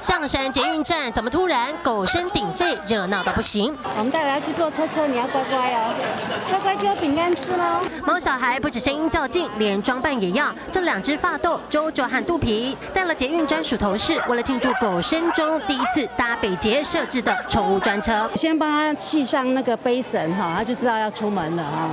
象山捷运站怎么突然狗声鼎沸，热闹到不行？我们待会要去坐车车，你要乖乖哦，乖乖就有饼干吃喽。猫小孩不止声音较劲，连装扮也要。这两只发豆周周和肚皮带了捷运专属头饰，为了庆祝狗生中第一次搭北捷设置的宠物专车，先帮他系上那个背绳哈，他就知道要出门了哈。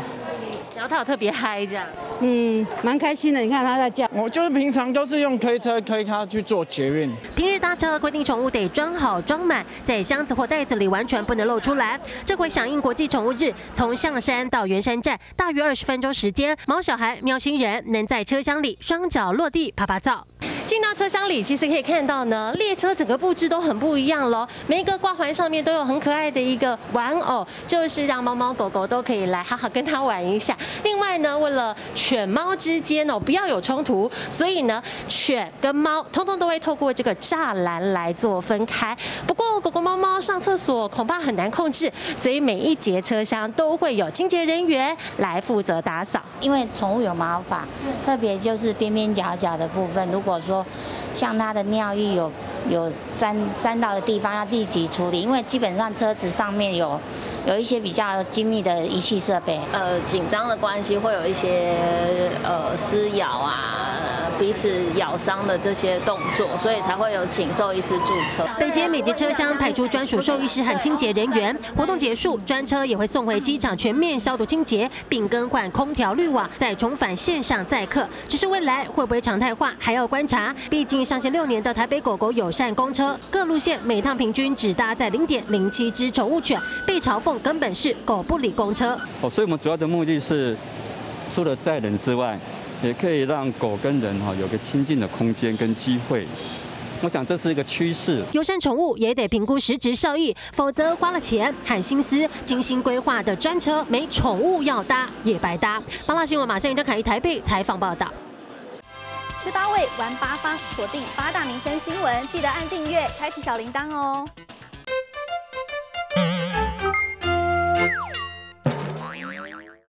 然后他有特别嗨这样。嗯，蛮开心的。你看他在叫，我就是平常都是用推车推他去做捷运。平日搭车规定宠物得装好装满，在箱子或袋子里完全不能露出来。这回响应国际宠物日，从象山到圆山站大约二十分钟时间，毛小孩、喵星人能在车厢里双脚落地啪啪照。进到车厢里，其实可以看到呢，列车整个布置都很不一样喽。每一个挂环上面都有很可爱的一个玩偶，就是让猫猫狗狗都可以来好好跟它玩一下。另外呢，为了犬猫之间哦不要有冲突，所以呢，犬跟猫通通都会透过这个栅栏来做分开。不过狗狗猫猫上厕所恐怕很难控制，所以每一节车厢都会有清洁人员来负责打扫。因为宠物有毛发，特别就是边边角角的部分，如果说像它的尿液有有沾沾到的地方，要立即处理，因为基本上车子上面有有一些比较精密的仪器设备，呃，紧张的关系会有一些呃撕咬啊。彼此咬伤的这些动作，所以才会有请兽医师驻车。北捷每节车厢派出专属兽医师和清洁人员。活动结束，专车也会送回机场全面消毒清洁，并更换空调滤网，再重返线上载客。只是未来会不会常态化，还要观察。毕竟上线六年的台北狗狗友善公车，各路线每趟平均只搭载零点零七只宠物犬，被嘲讽根本是狗不理公车。哦，所以我们主要的目的是，除了载人之外。也可以让狗跟人哈有个亲近的空间跟机会，我想这是一个趋势。友善宠物也得评估实质效益，否则花了钱和心思精心规划的专车，没宠物要搭也白搭。八卦新闻马上由张凯一台北采访报道。十八位玩八方，锁定八大民生新闻，记得按订阅，开启小铃铛哦。